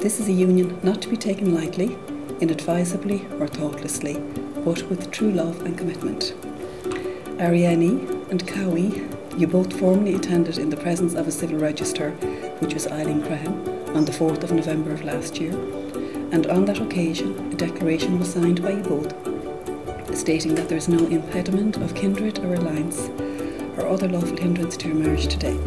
This is a union not to be taken lightly, inadvisably, or thoughtlessly, but with true love and commitment. Ariane and Cauê, you both formally attended in the presence of a civil register, which was Eileen Crehan, on the 4th of November of last year, and on that occasion a declaration was signed by you both, stating that there is no impediment of kindred or alliance or other lawful hindrance to your marriage today.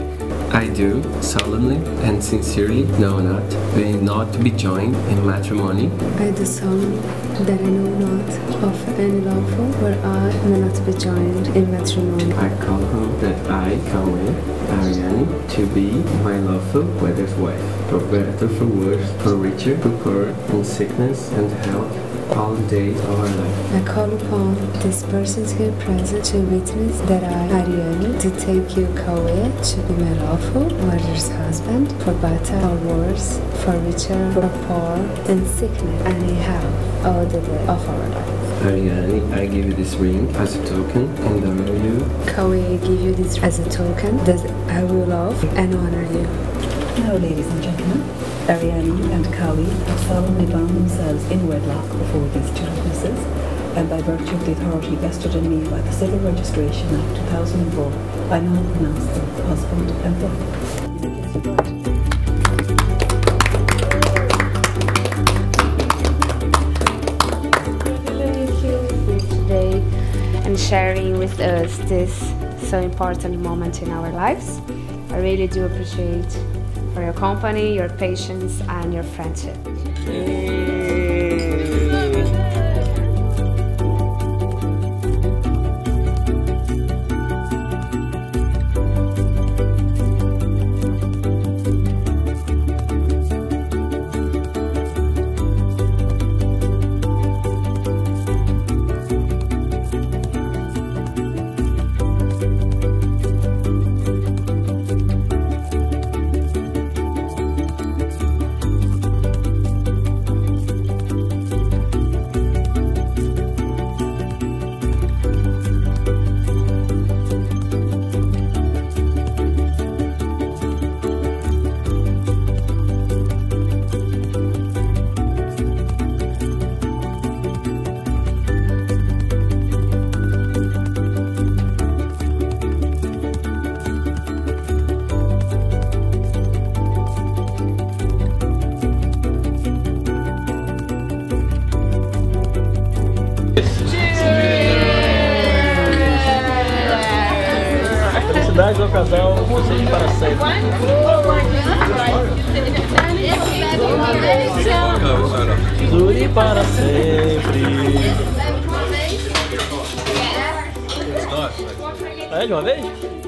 I do solemnly and sincerely know not, may not be joined in matrimony. I do solemnly that I know not of any lawful where I may not be joined in matrimony. I call home that I, Conway Ariane, to be my lawful wedded wife, for better, for worse, for richer, for poorer, in sickness and health, all of our life. I call upon these persons here present to witness that I, Ariane, to take you, Cauê, to be my lawful, mother's husband, for better or worse, for richer or poor, in sickness and in health, all the day of our life. Ariane, I give you this ring as a token and honor you. Cauê, I give you this as a token that I will love and honor you. Now, ladies and gentlemen, Ariane and Cauê have solemnly bound themselves in wedlock before these two witnesses, and by virtue of the authority vested in me by the Civil Registration Act 2004, I now pronounce them husband and wife. Sharing with us this so important moment in our lives. I really do appreciate for your company, your patience, and your friendship. Felicidades ao casal, vocês para sempre. Dure para sempre. É de uma vez?